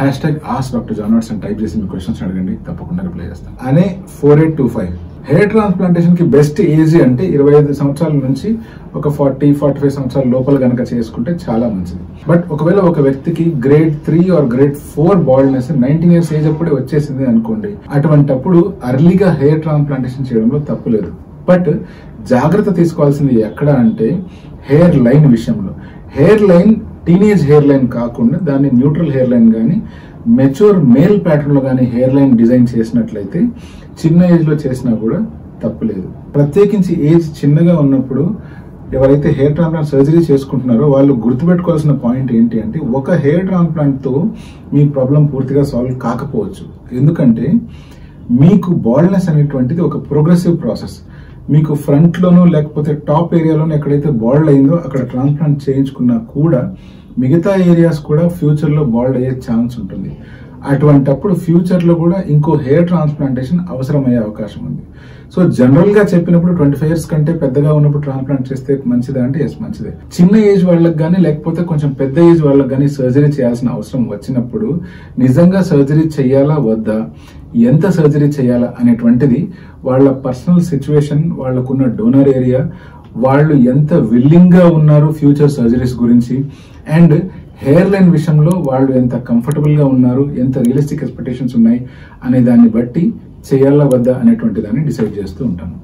Hash tag ask doctor జానర్స్ అని type చేసి మీ క్వశ్చన్స్ అడగండి తప్పకుండా రిప్లై చేస్తాను అనే four eight two five hair ట్రాన్స్ప్లాంటేషన్కి best age అంటే ఇరవై ఐదు సంవత్సరాల నుంచి ఒక ఫార్టీ ఫార్టీ ఫైవ్ సంవత్సరాల లోపల కనుక చేసుకుంటే చాలా మంచిది. బట్ ఒకవేళ ఒక వ్యక్తికి grade three or grade four baldness nineteen years age అప్పుడే వచ్చేసింది అనుకోండి అటువంటప్పుడు అర్లీగా హెయిర్ ట్రాన్స్ప్లాంటేషన్ చేయడంలో తప్పు లేదు. బట్ జాగ్రత్త తీసుకోవాల్సింది ఎక్కడ అంటే హెయిర్ లైన్ విషయంలో. Hair line teenage hair line కాకుండా దాన్ని న్యూట్రల్ హెయిర్ లైన్ కానీ మెచ్యూర్ మేల్ ప్యాటర్న్లో కానీ హెయిర్ లైన్ డిజైన్ చేసినట్లయితే చిన్న ఏజ్లో చేసినా కూడా తప్పులేదు. ప్రత్యేకించి ఏజ్ చిన్నగా ఉన్నప్పుడు ఎవరైతే హెయిర్ ట్రాన్స్ప్లాంట్ సర్జరీ చేసుకుంటున్నారో వాళ్ళు గుర్తుపెట్టుకోవాల్సిన పాయింట్ ఏంటి అంటే ఒక హెయిర్ ట్రాన్స్ప్లాంట్తో మీ ప్రాబ్లం పూర్తిగా సాల్వ్ కాకపోవచ్చు. ఎందుకంటే మీకు బాల్డ్నెస్ అనేటువంటిది ఒక ప్రోగ్రెసివ్ ప్రాసెస్ మీకు ఫ్రంట్లోనూ లేకపోతే టాప్ ఏరియాలోనూ ఎక్కడైతే బాల్డ్ అయిందో అక్కడ ట్రాన్స్ప్లాంట్ చేయించుకున్నా కూడా మిగతా ఏరియాస్ కూడా ఫ్యూచర్లో బాల్డ్ అయ్యే ఛాన్స్ ఉంటుంది. అటువంటప్పుడు ఫ్యూచర్లో కూడా ఇంకో హెయిర్ ట్రాన్స్ప్లాంటేషన్ అవసరమయ్యే అవకాశం ఉంది. సో జనరల్గా చెప్పినప్పుడు ట్వంటీ ఫైవ్ ఇయర్స్ కంటే పెద్దగా ఉన్నప్పుడు ట్రాన్స్ప్లాంట్ చేస్తే మంచిదా అంటే ఎస్ మంచిదే. చిన్న ఏజ్ వాళ్ళకి కానీ లేకపోతే కొంచెం పెద్ద ఏజ్ వాళ్ళకి కానీ సర్జరీ చేయాల్సిన అవసరం వచ్చినప్పుడు నిజంగా సర్జరీ చేయాలా వద్దా? ఎంత సర్జరీ చేయాలా అనేటువంటిది వాళ్ళ పర్సనల్ సిచ్యువేషన్ వాళ్ళకున్న డోనర్ ఏరియా వాళ్ళు ఎంత విల్లింగ్గా ఉన్నారు ఫ్యూచర్ సర్జరీస్ గురించి అండ్ హెయిర్ లైన్ విషయంలో వాళ్ళు ఎంత కంఫర్టబుల్గా ఉన్నారు ఎంత రియలిస్టిక్ ఎక్స్పెక్టేషన్స్ ఉన్నాయి అనే దాన్ని బట్టి చేయాలా వద్దా అనేటువంటి దాన్ని డిసైడ్ చేస్తూ ఉంటాను